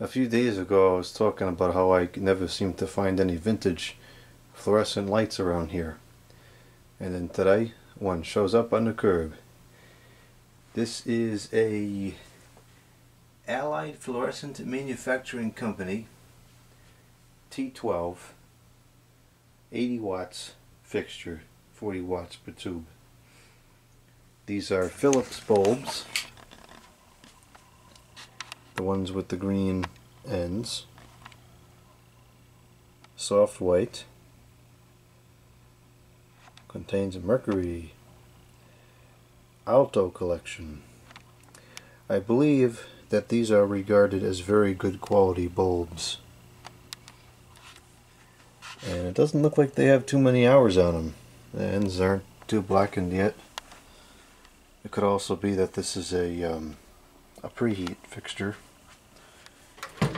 A few days ago I was talking about how I never seem to find any vintage fluorescent lights around here. And then today one shows up on the curb. This is a Allied Fluorescent Manufacturing Company T12 80 watts fixture 40 watts per tube. These are Philips bulbs the ones with the green ends. Soft white. Contains mercury alto collection. I believe that these are regarded as very good quality bulbs. And it doesn't look like they have too many hours on them the ends aren't too blackened yet. It could also be that this is a um, a preheat fixture.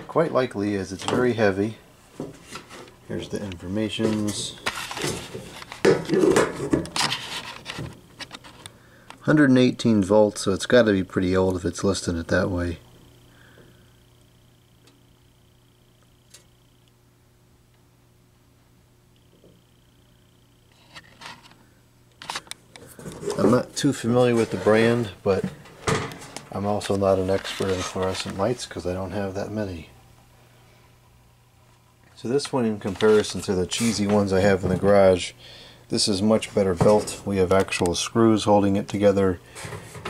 Quite likely as it's very heavy. Here's the informations. 118 volts, so it's got to be pretty old if it's listed it that way. I'm not too familiar with the brand, but I'm also not an expert in fluorescent lights because I don't have that many. So this one in comparison to the cheesy ones I have in the garage, this is much better built. We have actual screws holding it together.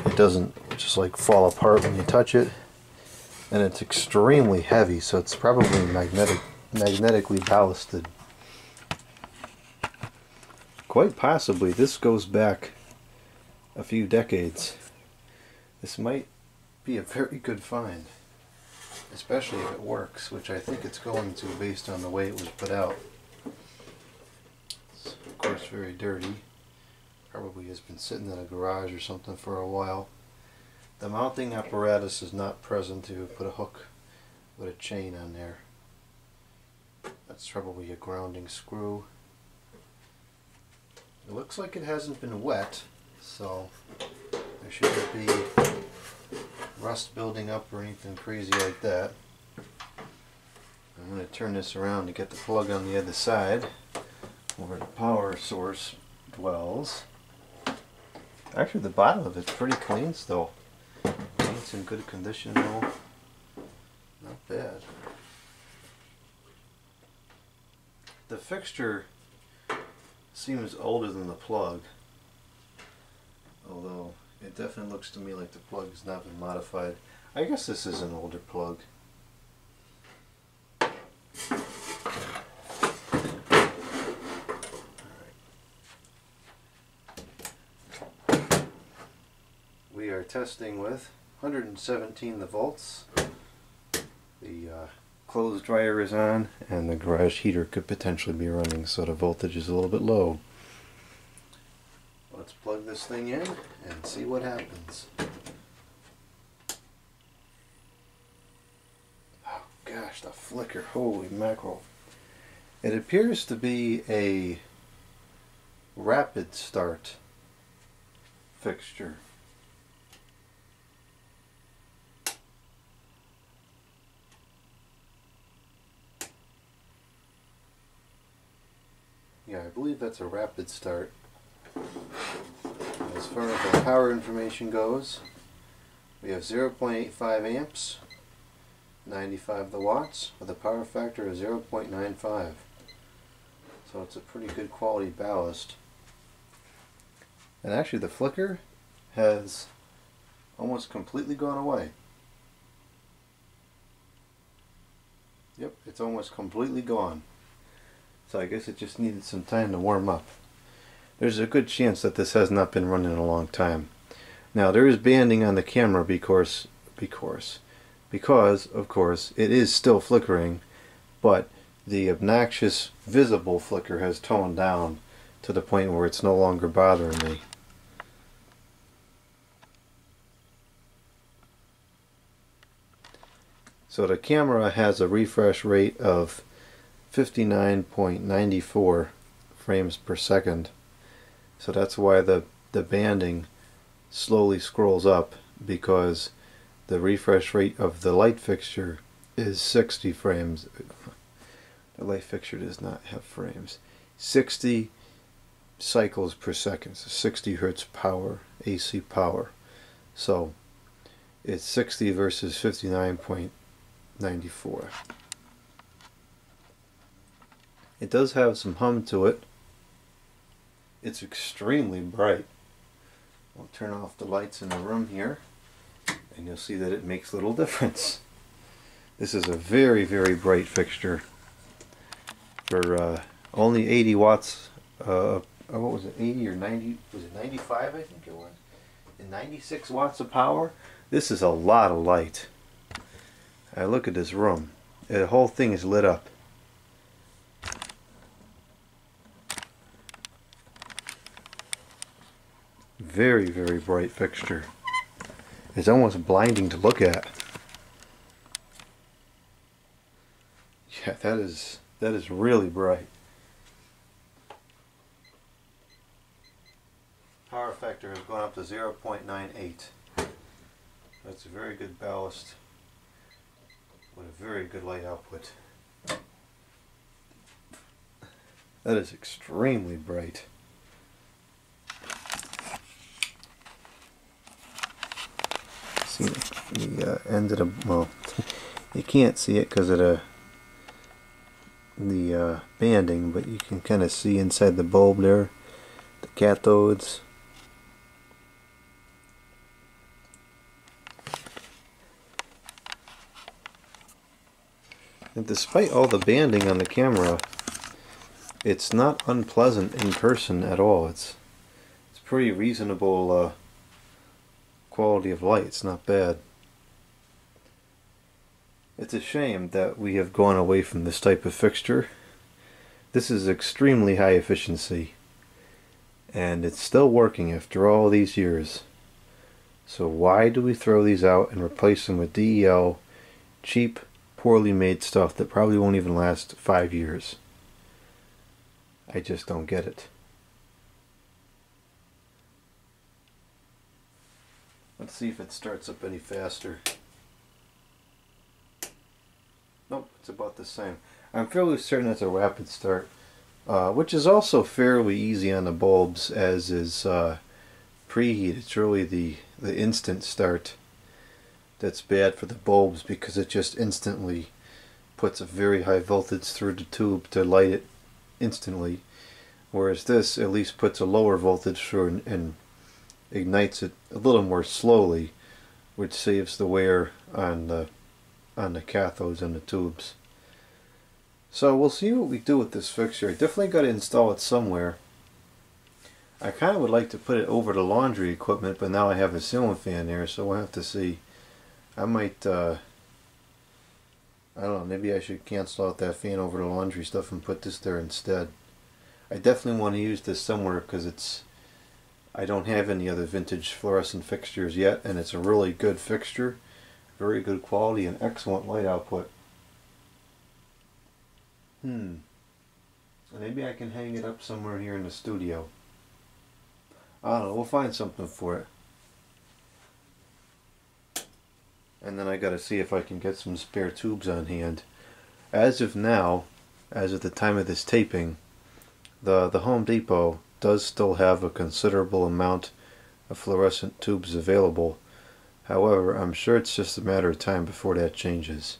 It doesn't just like fall apart when you touch it. And it's extremely heavy, so it's probably magnetic, magnetically ballasted. Quite possibly this goes back a few decades. This might be a very good find. Especially if it works, which I think it's going to based on the way it was put out. It's of course very dirty. Probably has been sitting in a garage or something for a while. The mounting apparatus is not present to put a hook with a chain on there. That's probably a grounding screw. It looks like it hasn't been wet, so there shouldn't be rust building up or anything crazy like that. I'm going to turn this around to get the plug on the other side where the power source dwells. Actually the bottom of it's pretty clean still. It's in good condition though. Not bad. The fixture seems older than the plug. Although it definitely looks to me like the plug has not been modified. I guess this is an older plug. We are testing with 117 the volts. The uh, clothes dryer is on and the garage heater could potentially be running so the voltage is a little bit low. Let's plug this thing in and see what happens. Oh gosh, the flicker, holy mackerel. It appears to be a rapid start fixture. Yeah, I believe that's a rapid start. As far as the power information goes, we have 0.85 amps, 95 the watts, with a power factor of 0.95. So it's a pretty good quality ballast. And actually the flicker has almost completely gone away. Yep, it's almost completely gone. So I guess it just needed some time to warm up there's a good chance that this has not been running in a long time. Now there is banding on the camera because, because, because of course it is still flickering, but the obnoxious visible flicker has toned down to the point where it's no longer bothering me. So the camera has a refresh rate of 59.94 frames per second so that's why the, the banding slowly scrolls up because the refresh rate of the light fixture is 60 frames. The light fixture does not have frames. 60 cycles per second, so 60 hertz power, AC power. So it's 60 versus 59.94. It does have some hum to it. It's extremely bright. I'll turn off the lights in the room here and you'll see that it makes little difference. This is a very, very bright fixture for uh, only 80 watts. Uh, what was it, 80 or 90? Was it 95? I think it was. And 96 watts of power. This is a lot of light. I look at this room. The whole thing is lit up. Very, very bright fixture. It's almost blinding to look at. Yeah, that is that is really bright. Power factor has gone up to 0.98. That's a very good ballast with a very good light output. That is extremely bright. See the uh, end of the well, you can't see it because of the the uh, banding, but you can kind of see inside the bulb there, the cathodes. And despite all the banding on the camera, it's not unpleasant in person at all. It's it's pretty reasonable uh, quality of light. It's not bad. It's a shame that we have gone away from this type of fixture. This is extremely high efficiency and it's still working after all these years. So why do we throw these out and replace them with DEL cheap poorly made stuff that probably won't even last five years. I just don't get it. Let's see if it starts up any faster. It's about the same. I'm fairly certain it's a rapid start, uh, which is also fairly easy on the bulbs as is uh, preheat. It's really the, the instant start that's bad for the bulbs because it just instantly puts a very high voltage through the tube to light it instantly whereas this at least puts a lower voltage through and, and ignites it a little more slowly which saves the wear on the on the cathodes and the tubes so we'll see what we do with this fixture I definitely got to install it somewhere I kind of would like to put it over the laundry equipment but now I have a ceiling fan there so we'll have to see I might, uh, I don't know, maybe I should cancel out that fan over the laundry stuff and put this there instead. I definitely want to use this somewhere because it's, I don't have any other vintage fluorescent fixtures yet and it's a really good fixture. Very good quality and excellent light output. Hmm. Maybe I can hang it up somewhere here in the studio. I don't know, we'll find something for it. and then I got to see if I can get some spare tubes on hand. As of now, as of the time of this taping, the, the Home Depot does still have a considerable amount of fluorescent tubes available. However, I'm sure it's just a matter of time before that changes.